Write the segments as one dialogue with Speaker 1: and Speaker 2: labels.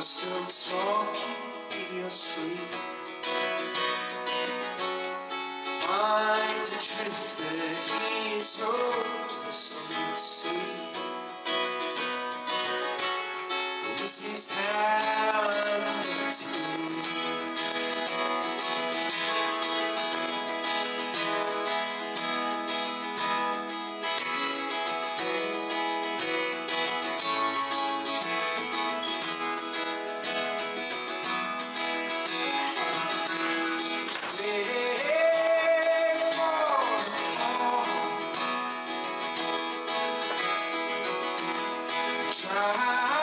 Speaker 1: still talking in your sleep. Find a drifter, he is hopelessly at sea. This is Try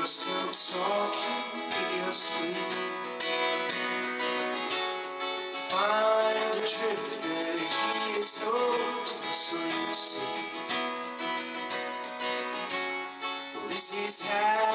Speaker 1: and you're still talking in your sleep. Find a drifter, he is hopelessly asleep. Well, this is how